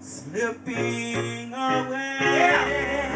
slipping away. Yeah.